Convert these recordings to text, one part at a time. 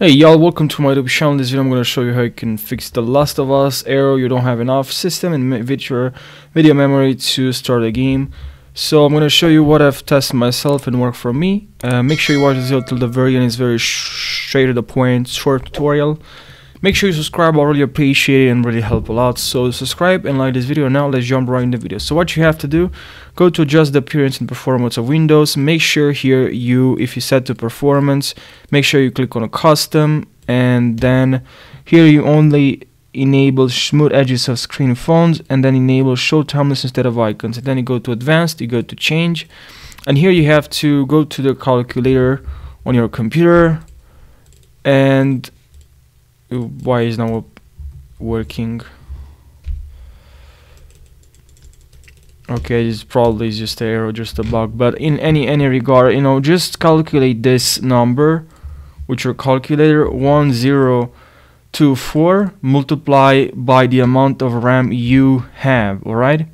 Hey y'all, welcome to my YouTube channel. In this video I'm going to show you how you can fix the Last of Us error. You don't have enough system and video, video memory to start a game. So I'm going to show you what I've tested myself and worked for me. Uh, make sure you watch this video till the very end. It's very straight to the point, short tutorial. Make sure you subscribe, I really appreciate it and really help a lot. So subscribe and like this video. Now let's jump right in the video. So what you have to do, go to adjust the appearance and performance of Windows. Make sure here you, if you set to performance, make sure you click on a custom and then here you only enable smooth edges of screen fonts and then enable show timeless instead of icons. And then you go to advanced, you go to change and here you have to go to the calculator on your computer and why is now working? Okay this probably is just a error just a bug but in any any regard you know just calculate this number with your calculator 1024 multiply by the amount of RAM you have alright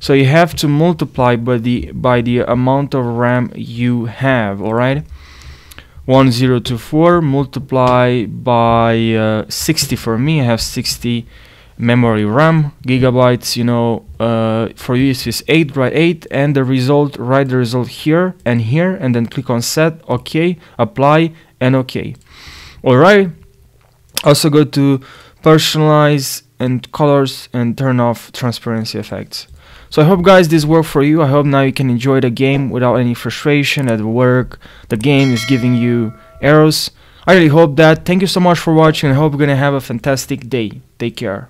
so you have to multiply by the by the amount of RAM you have alright 1024 multiply by uh, 60 for me I have 60 memory RAM gigabytes you know uh, for you is 8 write 8 and the result write the result here and here and then click on set OK apply and OK. Alright also go to personalize and colors and turn off transparency effects so I hope guys this worked for you. I hope now you can enjoy the game without any frustration at work. The game is giving you errors. I really hope that. Thank you so much for watching. I hope you're gonna have a fantastic day. Take care.